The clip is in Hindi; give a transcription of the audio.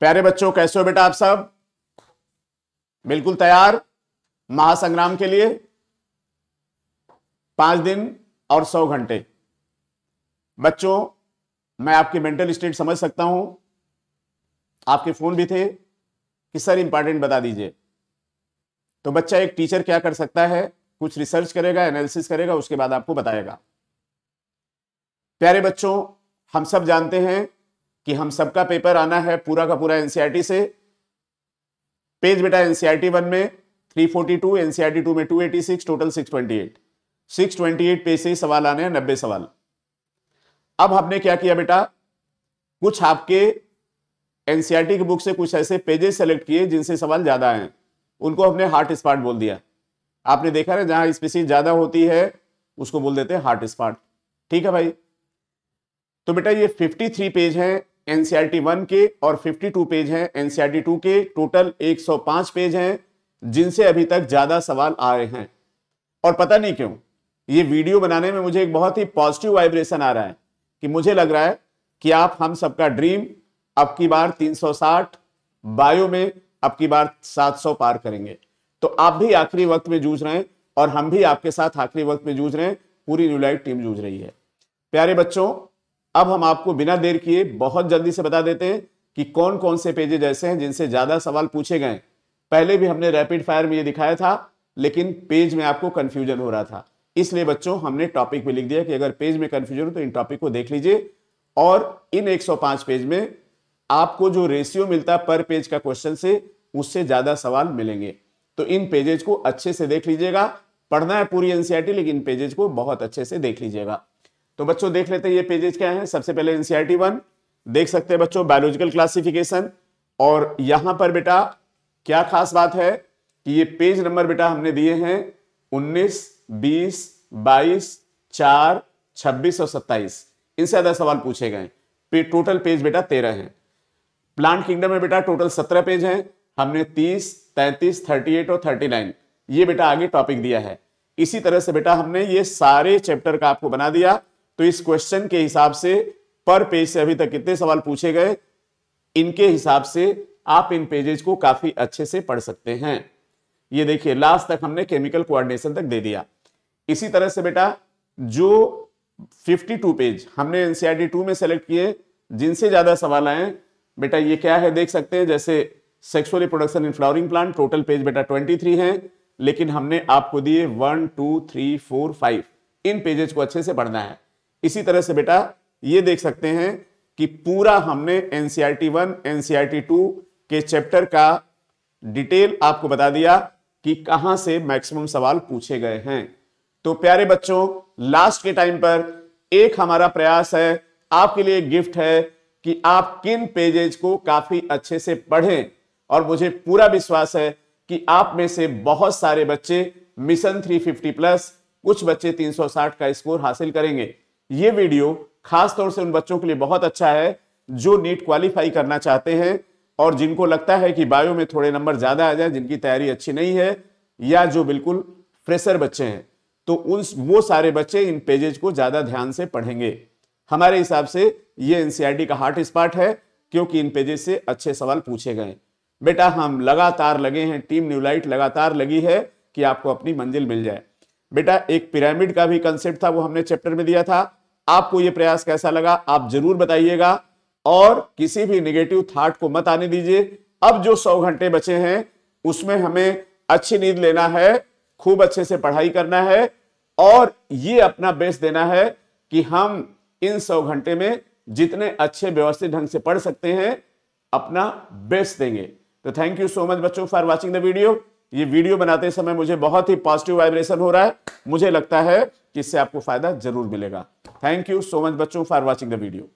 प्यारे बच्चों, कैसे हो बेटा आप सब? बिल्कुल तैयार? महासंग्राम के लिए पाँच दिन और सौ घंटे। बच्चों, मैं आपकी मेंटल स्टेट समझ सकता हूँ। आपके फ़ोन भी थे कि सर इंपॉर्टेंट बता दीजिए। तो बच्चा, एक टीचर क्या कर सकता है? कुछ रिसर्च करेगा एनालिसिस करेगा, उसके बाद आपको बताएगा। प्यारे बच्चों, हम सब जानते हैं कि हम सबका पेपर आना है पूरा का पूरा एनसीईआरटी से। पेज बेटा एनसीईआरटी वन में 342 एनसीईआरटी टू में 286 टोटल 628 628 पेज से ही सवाल आने हैं, नब्बे सवाल। अब हमने क्या किया बेटा? कुछ आपके एनसीईआरटी की बुक से कुछ ऐसे पेजेस सेलेक्ट किए जिनसे सवाल ज़्यादा आए उनको हमने हार्ट स्पॉट बोल दिया। आपने देखा ना, जहाँ स्पीसीज ज़्यादा होती है, उसको बोल देते हैं हार्ट स्पॉट ठीक है भाई? तो बेटा ये 53 पेज हैं एनसीईआरटी वन के और 52 पेज हैं। एनसीईआरटी टू के टोटल 105 पेज हैं, जिनसे अभी तक ज़्यादा सवाल आए हैं। और पता नहीं क्यों, ये वीडियो बनाने में मुझे एक बहुत ही पॉजिटिव वाइब्रेशन आ रहा है कि मुझे लग रहा है कि आप, हम सबका ड्रीम अब की बार 360 बायो में अब की बार 700 पार करेंगे। तो आप भी आखिरी वक्त में जूझ रहे हैं और हम भी आपके साथ आखिरी वक्त में जूझ रहे हैं। पूरी न्यूलाइट टीम जूझ रही है। प्यारे बच्चों अब हम आपको बिना देर किए बहुत जल्दी से बता देते हैं कि कौन कौन से पेजेज ऐसे हैं जिनसे ज़्यादा सवाल पूछे गए पहले भी हमने रैपिड फायर में ये दिखाया था, लेकिन पेज में आपको कंफ्यूजन हो रहा था। इसलिए बच्चों, हमने टॉपिक में लिख दिया कि अगर पेज में कंफ्यूजन हो तो इन टॉपिक को देख लीजिए। और इन 105 पेज में आपको जो रेशियो मिलता है पर पेज का क्वेश्चन से, उससे ज़्यादा सवाल मिलेंगे। तो इन पेजेज को अच्छे से देख लीजिएगा। पढ़ना है पूरी एनसीआरटी लेकिन इन पेजेज को बहुत अच्छे से देख लीजिएगा। तो बच्चों देख लेते हैं ये पेजेज क्या है। सबसे पहले एनसीआरटी वन देख सकते हैं बच्चों बायोलॉजिकल क्लासिफिकेशन और यहाँ पर बेटा क्या खास बात है कि ये पेज नंबर बेटा हमने दिए हैं 19, 20, 22, 4, 26 और 27 इनसे ज़्यादा सवाल पूछे गए पे, टोटल पेज बेटा तेरह हैं। प्लांट किंगडम में बेटा टोटल सत्रह पेज हैं। हमने 30, 33, 38 और 39 ये बेटा आगे टॉपिक दिया है। इसी तरह से बेटा हमने ये सारे चैप्टर का आपको बना दिया। तो इस क्वेश्चन के हिसाब से पर पेज से अभी तक कितने सवाल पूछे गए, इनके हिसाब से आप इन पेजेज को काफ़ी अच्छे से पढ़ सकते हैं। ये देखिए लास्ट तक हमने केमिकल कोऑर्डिनेशन तक दे दिया। इसी तरह से बेटा, जो 52 पेज हमने एनसीआरटी टू में सेलेक्ट किए, जिनसे ज़्यादा सवाल आए, बेटा ये क्या है देख सकते हैं, जैसे sexual reproduction in flowering plant total page बेटा 23 हैं, लेकिन हमने आपको दिए one two three four five इन पेजेज को अच्छे से पढ़ना है। इसी तरह से बेटा, ये देख सकते हैं कि पूरा हमने एनसीआरटी वन एनसीआरटी टू के चैप्टर का डिटेल आपको बता दिया कि कहाँ से मैक्सिमम सवाल पूछे गए हैं। तो प्यारे बच्चों लास्ट के टाइम पर एक हमारा प्रयास है, आपके लिए गिफ्ट है कि आप किन पेजेज को काफ़ी अच्छे से पढ़ें। और मुझे पूरा विश्वास है कि आप में से बहुत सारे बच्चे मिशन 350 प्लस कुछ बच्चे 360 का स्कोर हासिल करेंगे। ये वीडियो खास तौर से उन बच्चों के लिए बहुत अच्छा है जो नीट क्वालिफाई करना चाहते हैं और जिनको लगता है कि बायो में थोड़े नंबर ज़्यादा आ जाए, जिनकी तैयारी अच्छी नहीं है या जो बिल्कुल फ्रेशर बच्चे हैं तो उन वो सारे बच्चे इन पेजेज को ज़्यादा ध्यान से पढ़ेंगे। हमारे हिसाब से ये एनसीआरटी का हार्ट स्पॉट है, क्योंकि इन पेजेज से अच्छे सवाल पूछे गए। बेटा, हम लगातार लगे हैं टीम न्यूलाइट लगातार लगी है कि आपको अपनी मंजिल मिल जाए। बेटा, एक पिरामिड का भी कंसेप्ट था, वो हमने चैप्टर में दिया था। आपको यह प्रयास कैसा लगा, आप ज़रूर बताइएगा और किसी भी निगेटिव थॉट को मत आने दीजिए। अब जो सौ घंटे बचे हैं, उसमें हमें अच्छी नींद लेना है, खूब अच्छे से पढ़ाई करना है और ये अपना बेस्ट देना है कि हम इन सौ घंटे में जितने अच्छे व्यवस्थित ढंग से पढ़ सकते हैं, अपना बेस्ट देंगे। तो थैंक यू सो मच बच्चों फॉर वॉचिंग द वीडियो ये वीडियो बनाते समय मुझे बहुत ही पॉजिटिव वाइब्रेशन हो रहा है। मुझे लगता है कि इससे आपको फ़ायदा ज़रूर मिलेगा। थैंक यू सो मच बच्चों फॉर वॉचिंग द वीडियो